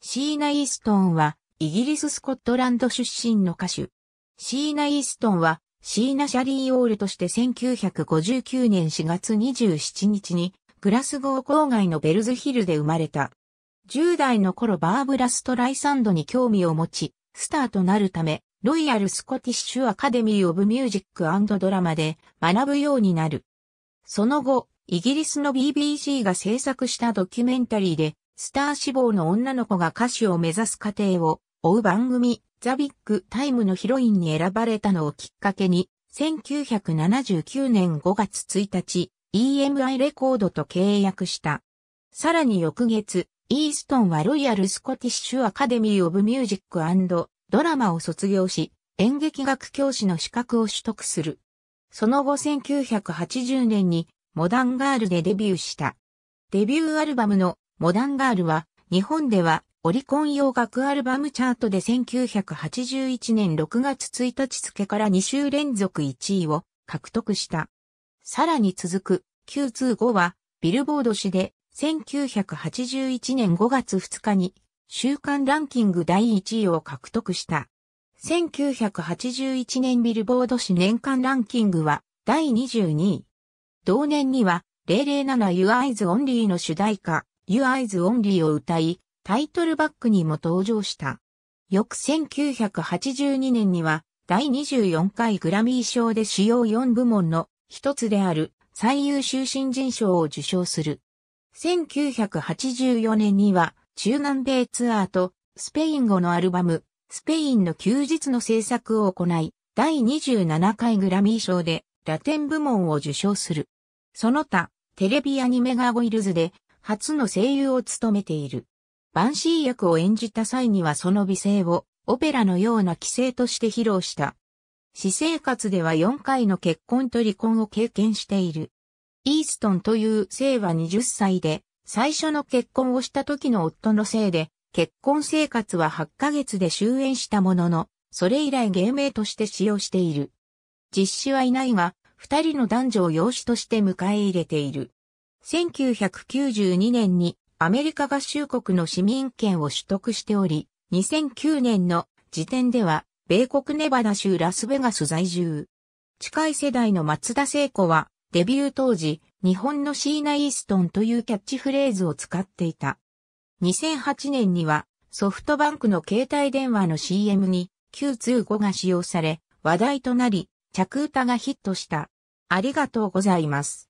シーナ・イーストンは、イギリス・スコットランド出身の歌手。シーナ・イーストンは、シーナ・シャリー・オールとして1959年4月27日に、グラスゴー郊外のベルズヒルで生まれた。10代の頃バーブラ・ストライサンドに興味を持ち、スターとなるため、ロイヤル・スコティッシュ・アカデミー・オブ・ミュージック・ドラマで学ぶようになる。その後、イギリスの BBC が制作したドキュメンタリーで、スター志望の女の子が歌手を目指す過程を追う番組、ザ・ビッグ・タイムのヒロインに選ばれたのをきっかけに、1979年5月1日、EMI レコードと契約した。さらに翌月、イーストンはロイヤル・スコティッシュ・アカデミー・オブ・ミュージックドラマを卒業し、演劇学教師の資格を取得する。その後1980年にモダンガールでデビューした。デビューアルバムのモダンガールは日本ではオリコン洋楽アルバムチャートで1981年6月1日付から2週連続1位を獲得した。さらに続く Q25 はビルボード誌で1981年5月2日に週間ランキング第1位を獲得した。1981年ビルボード誌年間ランキングは第22位。同年には007 Your Eyes Only の主題歌 You Eyes Only を歌い、タイトルバックにも登場した。翌1982年には第24回グラミー賞で主要4部門の一つである最優秀新人賞を受賞する。1984年には中南米ツアーとスペイン語のアルバムスペインの休日の制作を行い第27回グラミー賞でラテン部門を受賞する。その他テレビアニメガーゴイルズで初の声優を務めている。バンシー役を演じた際にはその美声をオペラのような規制として披露した。私生活では4回の結婚と離婚を経験している。イーストンという姓は20歳で、最初の結婚をした時の夫のせいで、結婚生活は8ヶ月で終焉したものの、それ以来芸名として使用している。実子はいないが、二人の男女を養子として迎え入れている。1992年にアメリカ合衆国の市民権を取得しており、2009年の時点では、米国ネバダ州ラスベガス在住。近い世代の松田聖子は、デビュー当時、日本のシーナ・イーストンというキャッチフレーズを使っていた。2008年には、ソフトバンクの携帯電話の CM に Q25 が使用され、話題となり、着歌がヒットした。ありがとうございます。